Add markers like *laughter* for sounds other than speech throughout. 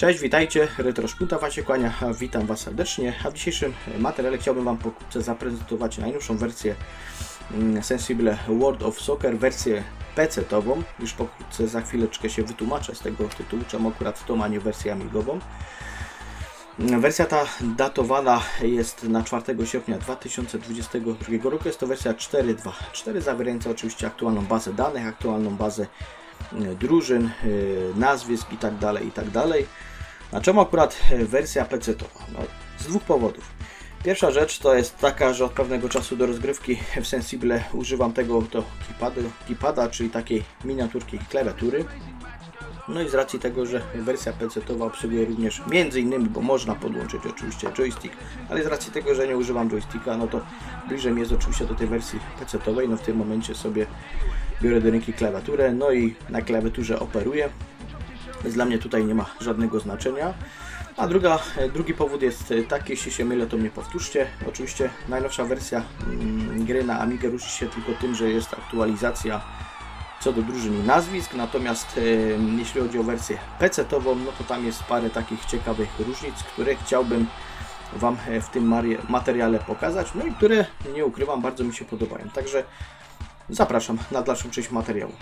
Cześć, witajcie, Retro Szputa Wacie kłania, witam Was serdecznie, a w dzisiejszym materiale chciałbym Wam pokrótce zaprezentować najnowszą wersję mm, Sensible World of Soccer, wersję PC-tową, już pokrótce za chwileczkę się wytłumaczę z tego tytułu, czemu akurat to ma nie wersję amigową. Wersja ta datowana jest na 4 sierpnia 2022 roku. Jest to wersja 4.2. 4 zawierająca oczywiście aktualną bazę danych, aktualną bazę e, drużyn, e, nazwisk itd. Tak itd. A czemu akurat wersja PC-towa? No, z dwóch powodów. Pierwsza rzecz to jest taka, że od pewnego czasu do rozgrywki w Sensible używam tego to keypada, keypada czyli takiej miniaturki klawiatury. No i z racji tego, że wersja PC-towa obsługuje również między innymi, bo można podłączyć oczywiście joystick, ale z racji tego, że nie używam joysticka, no to bliżej mi jest oczywiście do tej wersji PC-towej, no w tym momencie sobie biorę do ręki klawiaturę, no i na klawiaturze operuję, więc dla mnie tutaj nie ma żadnego znaczenia. A druga, drugi powód jest taki, jeśli się mylę, to mnie powtórzcie. Oczywiście najnowsza wersja mm, gry na Amigę różni się tylko tym, że jest aktualizacja co do drużyn i nazwisk, natomiast e, jeśli chodzi o wersję PC-tową, no to tam jest parę takich ciekawych różnic, które chciałbym Wam e, w tym materiale pokazać, no i które, nie ukrywam, bardzo mi się podobają. Także zapraszam na dalszą część materiału.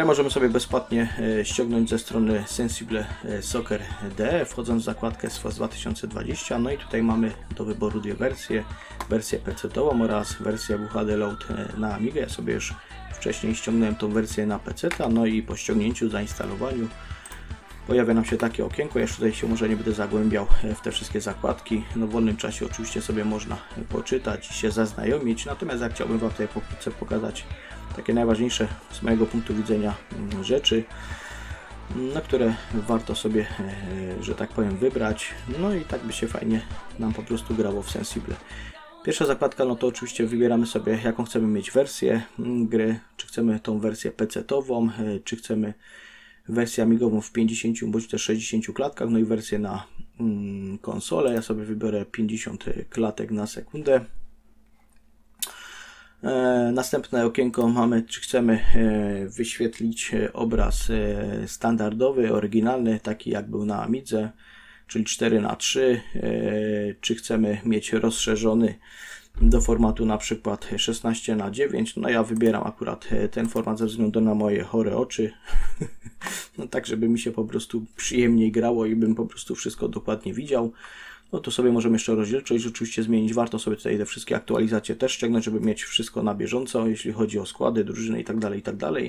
Grę możemy sobie bezpłatnie e, ściągnąć ze strony Sensible e, Soccer DE, wchodząc w zakładkę SFOS 2020. No i tutaj mamy do wyboru dwie wersje, wersję PC-ową oraz wersję WHD Load e, na Amigę. Ja sobie już wcześniej ściągnąłem tą wersję na PC, no i po ściągnięciu, zainstalowaniu pojawia nam się takie okienko. Ja już tutaj się może nie będę zagłębiał w te wszystkie zakładki. No w wolnym czasie oczywiście sobie można poczytać i się zaznajomić, natomiast jak chciałbym Wam tutaj pokrótce pokazać takie najważniejsze z mojego punktu widzenia mm, rzeczy, na które warto sobie, e, że tak powiem, wybrać. No i tak by się fajnie nam po prostu grało w Sensible. Pierwsza zakładka, no to oczywiście wybieramy sobie, jaką chcemy mieć wersję mm, gry, czy chcemy tą wersję PC-tową, e, czy chcemy wersję amigową w 50 bądź też 60 klatkach, no i wersję na mm, konsolę. Ja sobie wybiorę 50 klatek na sekundę. E, następne okienko mamy, czy chcemy e, wyświetlić e, obraz standardowy, oryginalny, taki jak był na Amidze, czyli 4 na 3 czy chcemy mieć rozszerzony do formatu na przykład 16 na 9 no ja wybieram akurat ten format ze względu na moje chore oczy. *laughs* No tak żeby mi się po prostu przyjemniej grało i bym po prostu wszystko dokładnie widział no to sobie możemy jeszcze rozdzielczość oczywiście zmienić. Warto sobie tutaj te wszystkie aktualizacje też ściągnąć, żeby mieć wszystko na bieżąco, jeśli chodzi o składy, drużyny itd. Tak itd. Tak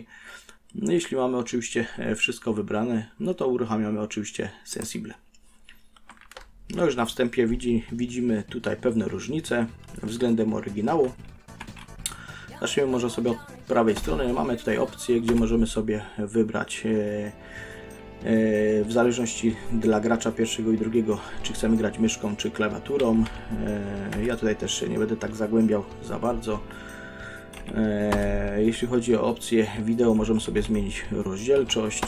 no jeśli mamy oczywiście e, wszystko wybrane, no to uruchamiamy oczywiście Sensible. No już na wstępie widzi, widzimy tutaj pewne różnice względem oryginału. Zacznijmy może sobie od prawej strony. Mamy tutaj opcje, gdzie możemy sobie wybrać E, w zależności dla gracza pierwszego i drugiego, czy chcemy grać myszką, czy klawiaturą. E, ja tutaj też się nie będę tak zagłębiał za bardzo. E, jeśli chodzi o opcję wideo, możemy sobie zmienić rozdzielczość.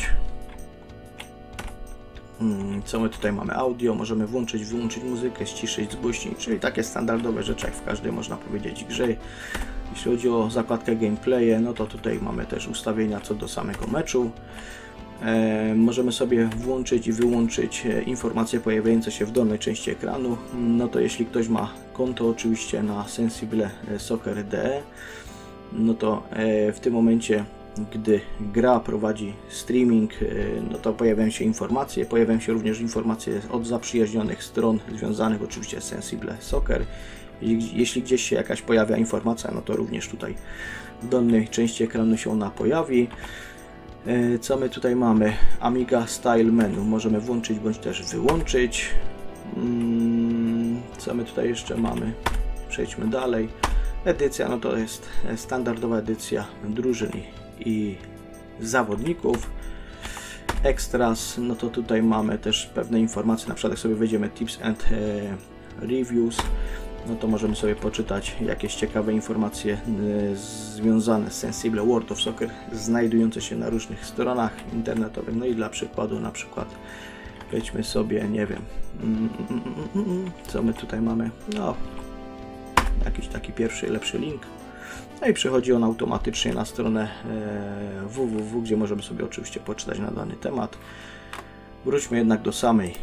Hmm, co my tutaj mamy? Audio, możemy włączyć, wyłączyć muzykę, ściszyć, zgłośnić, czyli takie standardowe rzeczy jak w każdej można powiedzieć grze. Jeśli chodzi o zakładkę gameplay, no to tutaj mamy też ustawienia co do samego meczu. E, możemy sobie włączyć i wyłączyć e, informacje pojawiające się w dolnej części ekranu. No to jeśli ktoś ma konto oczywiście na Sensible Soccer DE, no to e, w tym momencie gdy gra prowadzi streaming, no to pojawiają się informacje, pojawiają się również informacje od zaprzyjaźnionych stron związanych oczywiście z Sensible Soccer. Jeśli gdzieś się jakaś pojawia informacja, no to również tutaj w dolnej części ekranu się ona pojawi. E, co my tutaj mamy? Amiga Style Menu. Możemy włączyć bądź też wyłączyć. Mm, co my tutaj jeszcze mamy? Przejdźmy dalej. Edycja, no to jest standardowa edycja drużyn i zawodników. Extras, no to tutaj mamy też pewne informacje, na przykład jak sobie wejdziemy Tips and e, Reviews, no to możemy sobie poczytać jakieś ciekawe informacje y, związane z Sensible World of Soccer znajdujące się na różnych stronach internetowych. No i dla przykładu na przykład wejdźmy sobie, nie wiem, mm, mm, mm, co my tutaj mamy, no jakiś taki pierwszy, lepszy link. No i przychodzi on automatycznie na stronę www, gdzie możemy sobie oczywiście poczytać na dany temat. Wróćmy jednak do samej,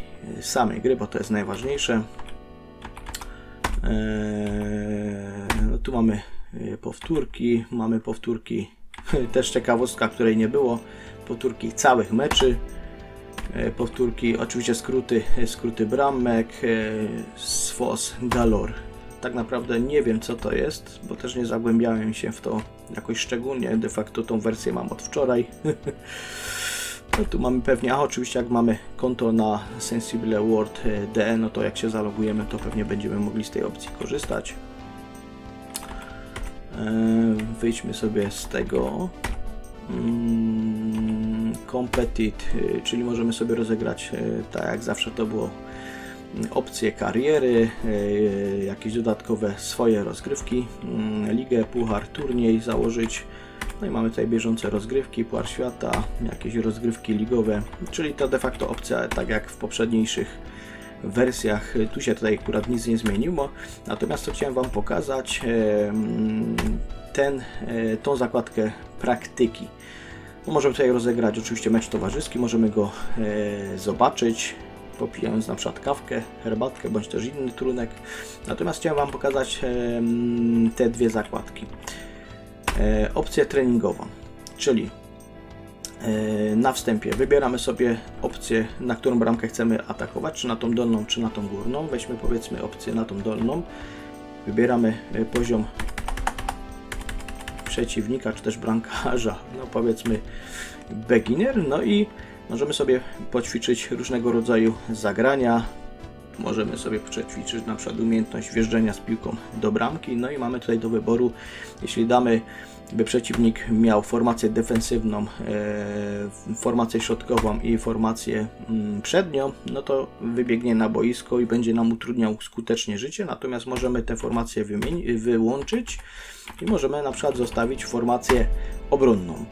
samej gry, bo to jest najważniejsze. No tu mamy powtórki, mamy powtórki, *laughs* też ciekawostka, której nie było, powtórki całych meczy. E, powtórki, oczywiście skróty, skróty bramek, e, SFOS Galor. Tak naprawdę nie wiem co to jest, bo też nie zagłębiałem się w to jakoś szczególnie. De facto tą wersję mam od wczoraj. *laughs* No tu mamy pewnie, a oczywiście jak mamy konto na Sensible World DE, no to jak się zalogujemy, to pewnie będziemy mogli z tej opcji korzystać. E, wyjdźmy sobie z tego. Mm, Competit, y, czyli możemy sobie rozegrać, y, tak jak zawsze to było, opcje kariery, jakieś dodatkowe swoje rozgrywki, mm, ligę, puchar, turniej założyć. No i mamy tutaj bieżące rozgrywki, puchar świata, jakieś rozgrywki ligowe, czyli to de facto opcja tak jak w poprzedniejszych wersjach. Tu się tutaj akurat nic nie zmieniło. Natomiast co chciałem Wam pokazać, ten, tą zakładkę praktyki. No, możemy tutaj rozegrać oczywiście mecz towarzyski, możemy go e, zobaczyć, popijając na przykład kawkę, herbatkę bądź też inny trunek. Natomiast chciałem Wam pokazać e, te dwie zakładki. E, opcję treningową, czyli e, na wstępie wybieramy sobie opcję, na którą bramkę chcemy atakować, czy na tą dolną, czy na tą górną. Weźmy powiedzmy opcję na tą dolną. Wybieramy e, poziom przeciwnika, czy też bramkarza, no powiedzmy beginner, no i możemy sobie poćwiczyć różnego rodzaju zagrania, możemy sobie przećwiczyć na przykład umiejętność wjeżdżenia z piłką do bramki, no i mamy tutaj do wyboru, jeśli damy by przeciwnik miał formację defensywną, e, formację środkową i formację mm, przednią, no to wybiegnie na boisko i będzie nam utrudniał skutecznie życie, natomiast możemy te formacje wyłączyć i możemy na przykład zostawić formację obronną.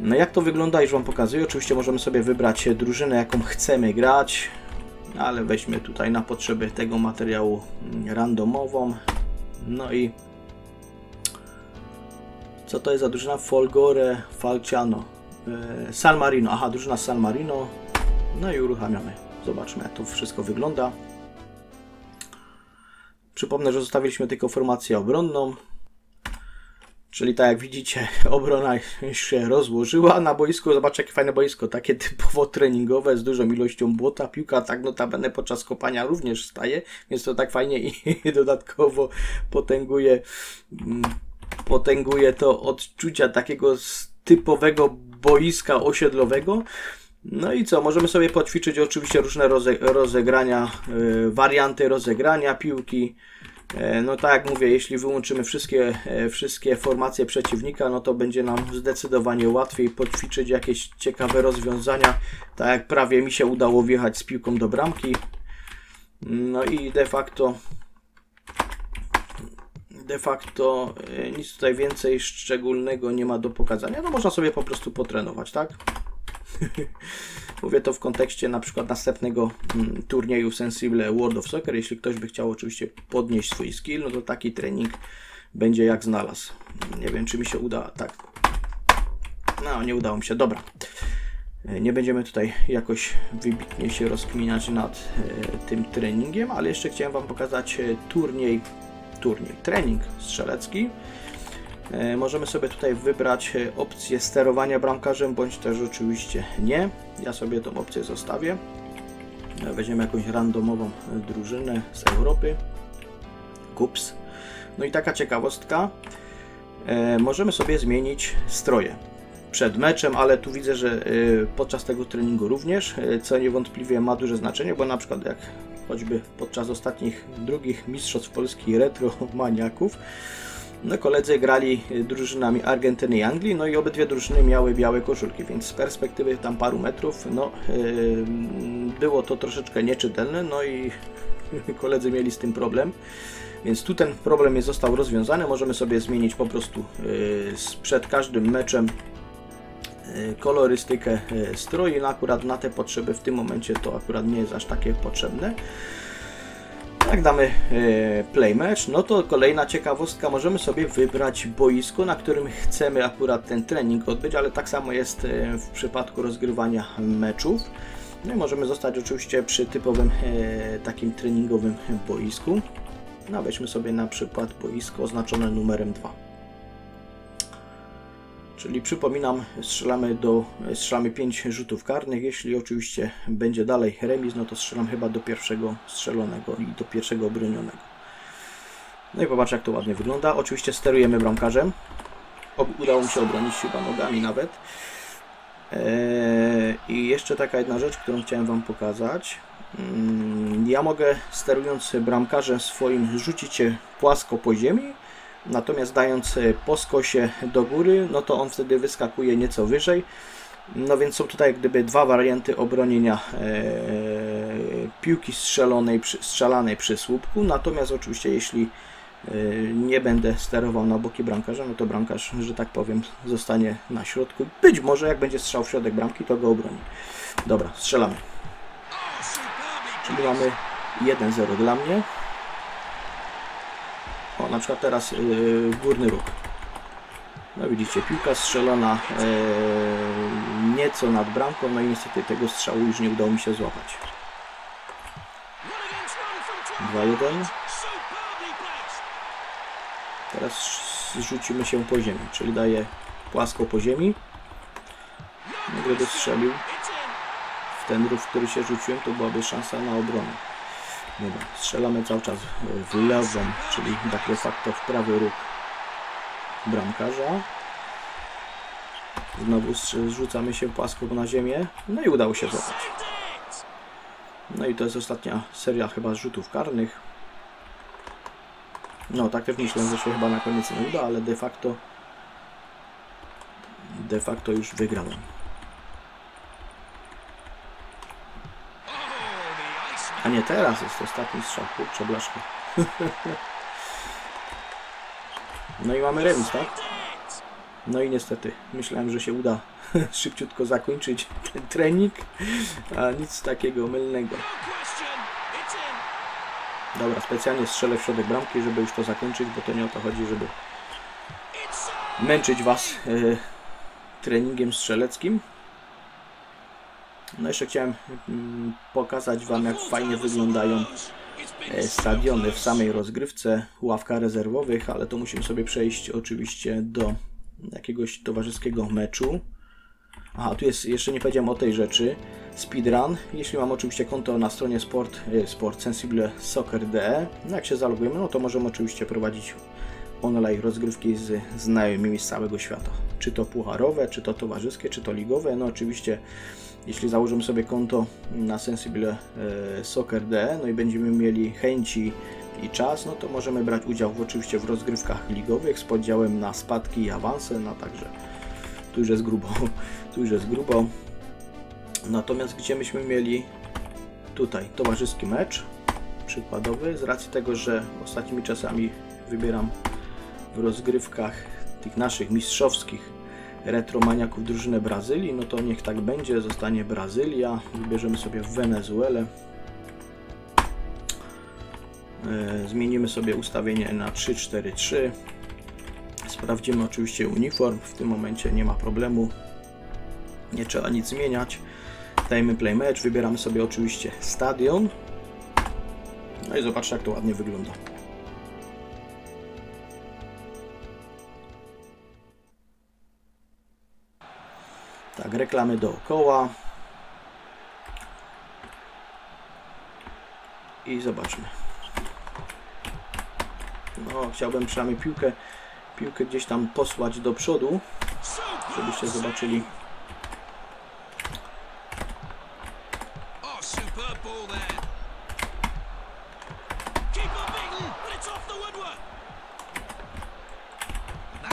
No jak to wygląda, już Wam pokazuję. Oczywiście możemy sobie wybrać drużynę, jaką chcemy grać, ale weźmy tutaj na potrzeby tego materiału randomową. No i co to jest za drużyna? Folgore Falciano. E, San Marino. Aha, drużyna San Marino. No i uruchamiamy. Zobaczmy, jak to wszystko wygląda. Przypomnę, że zostawiliśmy tylko formację obronną. Czyli tak jak widzicie, *laughs* obrona się rozłożyła na boisku. Zobaczcie, jakie fajne boisko, takie typowo treningowe, z dużą ilością błota. Piłka tak notabene podczas kopania również staje, więc to tak fajnie i *laughs* dodatkowo potęguje, mm, potęguje to odczucia takiego typowego boiska osiedlowego. No i co, możemy sobie poćwiczyć oczywiście różne rozegrania, yy, warianty rozegrania piłki. E, no tak mówię, jeśli wyłączymy wszystkie, e, wszystkie formacje przeciwnika, no to będzie nam zdecydowanie łatwiej poćwiczyć jakieś ciekawe rozwiązania, tak jak prawie mi się udało wjechać z piłką do bramki. No i de facto de facto e, nic tutaj więcej szczególnego nie ma do pokazania. No można sobie po prostu potrenować, tak? *laughs* Mówię to w kontekście na przykład następnego mm, turnieju Sensible World of Soccer. Jeśli ktoś by chciał oczywiście podnieść swój skill, no to taki trening będzie jak znalazł. Nie wiem, czy mi się uda. Tak. No, nie udało mi się. Dobra. E, nie będziemy tutaj jakoś wybitnie się rozkminiać nad e, tym treningiem, ale jeszcze chciałem Wam pokazać e, turniej, turniej, trening strzelecki. E, możemy sobie tutaj wybrać e, opcję sterowania bramkarzem, bądź też oczywiście nie. Ja sobie tą opcję zostawię. E, weźmiemy jakąś randomową drużynę z Europy. Kups. No i taka ciekawostka. Możemy sobie zmienić stroje przed meczem, ale tu widzę, że podczas tego treningu również, co niewątpliwie ma duże znaczenie, bo na przykład jak choćby podczas ostatnich drugich Mistrzostw Polski retro *laughs* maniaków, no, koledzy grali drużynami Argentyny i Anglii, no i obydwie drużyny miały białe koszulki, więc z perspektywy tam paru metrów, no, było to troszeczkę nieczytelne, no i *laughs* koledzy mieli z tym problem. Więc tu ten problem jest, został rozwiązany. Możemy sobie zmienić po prostu yy, przed każdym meczem yy, kolorystykę stroi. No akurat na te potrzeby w tym momencie to akurat nie jest aż takie potrzebne. Jak damy e, play match, no to kolejna ciekawostka, możemy sobie wybrać boisko, na którym chcemy akurat ten trening odbyć, ale tak samo jest e, w przypadku rozgrywania meczów. No i możemy zostać oczywiście przy typowym e, takim treningowym boisku. No weźmy sobie na przykład boisko oznaczone numerem 2. Czyli przypominam, strzelamy do strzelamy 5 rzutów karnych. Jeśli oczywiście będzie dalej remis, no to strzelam chyba do pierwszego strzelonego i do pierwszego obronionego. No i popatrz jak to ładnie wygląda. Oczywiście sterujemy bramkarzem. Udało mi się obronić chyba nogami nawet. Eee, I jeszcze taka jedna rzecz, którą chciałem Wam pokazać. Mm, ja mogę sterując bramkarzem swoim rzucić je płasko po ziemi, natomiast dając po skosie do góry, no to on wtedy wyskakuje nieco wyżej. No więc są tutaj gdyby dwa warianty obronienia e, piłki strzelonej, strzelanej przy słupku, natomiast oczywiście jeśli e, nie będę sterował na boki bramkarza, no to bramkarz, że tak powiem, zostanie na środku. Być może jak będzie strzał w środek bramki, to go obroni. Dobra, strzelamy. Czyli mamy 1-0 dla mnie. Na przykład teraz yy, górny róg. No widzicie, piłka strzelona yy, nieco nad bramką, no i niestety tego strzału już nie udało mi się złapać. 2-1. Teraz zrzucimy się po ziemi, czyli daję płasko po ziemi. No, strzelił w ten rów, w który się rzuciłem, to byłaby szansa na obronę. Dobra, strzelamy cały czas w lewą, czyli de facto w prawy róg bramkarza. Znowu zrzucamy się płasko na ziemię. No i udało się złapać. No i to jest ostatnia seria chyba rzutów karnych. No, tak też myślę, że się chyba na koniec nie uda, ale de facto de facto już wygrałem. A nie, teraz jest ostatni strzał. Kurczę, blaszka. no i mamy remis, tak? No i niestety, myślałem, że się uda *laughs* szybciutko zakończyć ten trening, a nic takiego mylnego. Dobra, specjalnie strzelę w środek bramki, żeby już to zakończyć, bo to nie o to chodzi, żeby męczyć Was e, treningiem strzeleckim. No jeszcze chciałem mm, pokazać Wam, jak fajnie wyglądają e, stadiony w samej rozgrywce, ławka rezerwowych, ale to musimy sobie przejść oczywiście do jakiegoś towarzyskiego meczu. Aha, tu jest, jeszcze nie powiedziałem o tej rzeczy, speedrun. Jeśli mam oczywiście konto na stronie Sport, e, Sport Sensible Soccer.de, no jak się zalogujemy, no to możemy oczywiście prowadzić online rozgrywki z znajomymi z całego świata. Czy to pucharowe, czy to towarzyskie, czy to ligowe. No oczywiście jeśli założymy sobie konto na Sensible e, Soccer.de, no i będziemy mieli chęci i czas, no to możemy brać udział w, oczywiście w rozgrywkach ligowych z podziałem na spadki i awanse, no także tu już jest grubo, *laughs* tu już jest grubo. Natomiast gdzie myśmy mieli tutaj towarzyski mecz przykładowy, z racji tego, że ostatnimi czasami wybieram w rozgrywkach tych naszych mistrzowskich retromaniaków drużynę Brazylii, no to niech tak będzie, zostanie Brazylia, wybierzemy sobie Wenezuelę. E, zmienimy sobie ustawienie na 3-4-3. Sprawdzimy oczywiście uniform, w tym momencie nie ma problemu, nie trzeba nic zmieniać. Dajmy play match, wybieramy sobie oczywiście stadion. No i zobaczcie jak to ładnie wygląda. Tak, reklamy dookoła. I zobaczmy. No, chciałbym przynajmniej piłkę, piłkę gdzieś tam posłać do przodu, żebyście zobaczyli.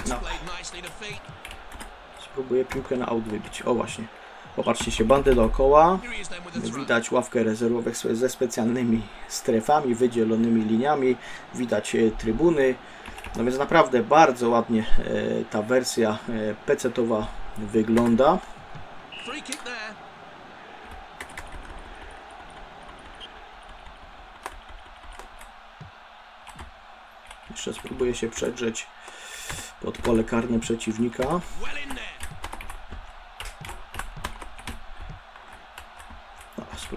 No. Spróbuję piłkę na aut wybić. O właśnie. Popatrzcie się, bandy dookoła. Widać ławkę rezerwowych ze specjalnymi strefami, wydzielonymi liniami. Widać e, trybuny. No więc naprawdę bardzo ładnie e, ta wersja e, PC-towa wygląda. Jeszcze spróbuję się przedrzeć pod pole karne przeciwnika.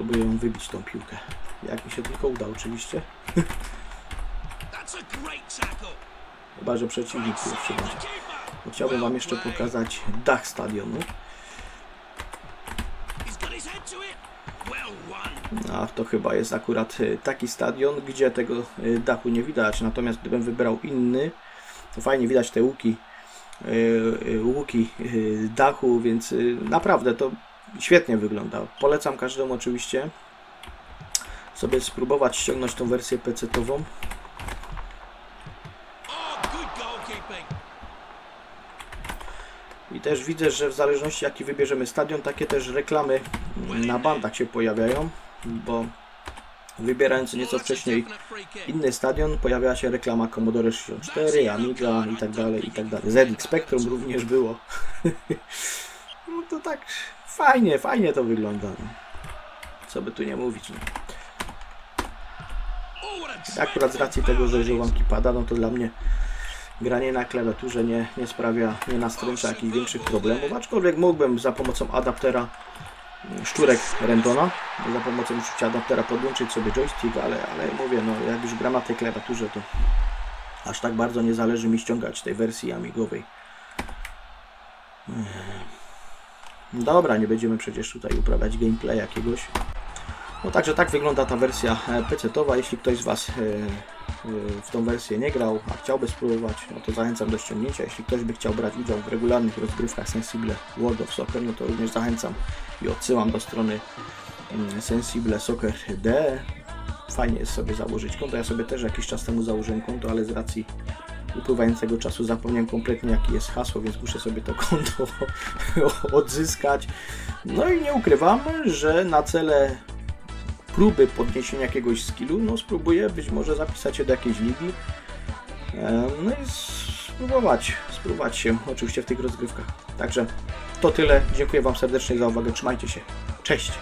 No, spróbuję ją wybić tą piłkę. Jak mi się tylko uda oczywiście. *laughs* Chyba, że przeciwnik pierwszy będzie. Chciałbym Wam jeszcze pokazać dach stadionu. Won. A to chyba jest akurat y, taki stadion, gdzie tego y, dachu nie widać. Natomiast gdybym wybrał inny, to fajnie widać te łuki, y, łuki dachu, więc naprawdę to świetnie wygląda. Polecam każdemu oczywiście sobie spróbować ściągnąć tą wersję PC-tową. I też widzę, że w zależności jaki wybierzemy stadion, takie też reklamy na bandach się pojawiają, bo wybierając nieco wcześniej inny stadion, pojawiała się reklama Commodore 64, Amiga i tak dalej, i tak dalej. ZX Spectrum również było. *laughs* No to tak fajnie, fajnie to wygląda. Co by tu nie mówić. No. Akurat z racji tego, że używam keypada, no to dla mnie granie na klawiaturze nie, nie sprawia, nie nastręcza jakichś większych problemów, aczkolwiek mógłbym za pomocą adaptera mm, szczurek Rendona, za pomocą użycia adaptera podłączyć sobie joystick, ale, ale mówię, no jak już gram na tej klawiaturze, to aż tak bardzo nie zależy mi ściągać tej wersji amigowej. Ech. Dobra, nie będziemy przecież tutaj uprawiać gameplay jakiegoś. No także tak wygląda ta wersja e, PC-towa. Jeśli ktoś z Was e, e, w tą wersję nie grał, a chciałby spróbować, no to zachęcam do ściągnięcia. Jeśli ktoś by chciał brać udział w regularnych rozgrywkach Sensible World of Soccer, no to również zachęcam i odsyłam do strony mm, Sensible Soccer D. Fajnie jest sobie założyć konto. Ja sobie też jakiś czas temu założyłem konto, ale z racji upływającego czasu zapomniałem kompletnie jakie jest hasło, więc muszę sobie to *laughs* konto odzyskać. No i nie ukrywam, że na cele próby podniesienia jakiegoś skillu, no spróbuję być może zapisać się do jakiejś ligi. No i spróbować, spróbować się oczywiście w tych rozgrywkach. Także to tyle. Dziękuję Wam serdecznie za uwagę. Trzymajcie się. Cześć!